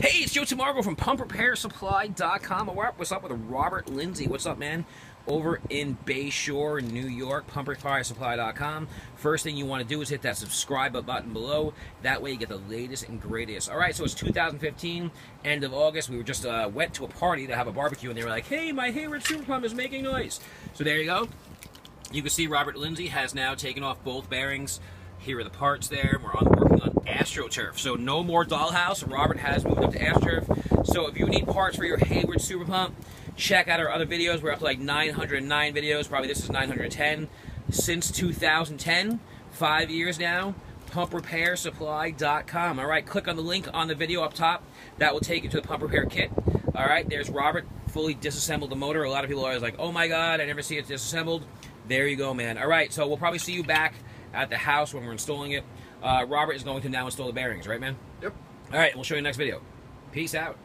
Hey, it's Joe Tamargo from PumpRepairSupply.com. What's up with Robert Lindsay? What's up, man? Over in Bayshore, New York, PumpRepairSupply.com. First thing you want to do is hit that subscribe button below. That way you get the latest and greatest. All right, so it's 2015, end of August. We were just uh, went to a party to have a barbecue, and they were like, "Hey, my Hayward Super Pump is making noise." So there you go. You can see Robert Lindsay has now taken off both bearings. Here are the parts there. We're on working on AstroTurf. So no more dollhouse. Robert has moved up to AstroTurf. So if you need parts for your Hayward Super Pump, check out our other videos. We're up to like 909 videos. Probably this is 910. Since 2010, five years now, pumprepairsupply.com. All right, click on the link on the video up top. That will take you to the pump repair kit. All right, there's Robert fully disassembled the motor. A lot of people are always like, oh my God, I never see it disassembled. There you go, man. All right, so we'll probably see you back at the house when we're installing it. Uh, Robert is going to now install the bearings, right, man? Yep. All right, we'll show you next video. Peace out.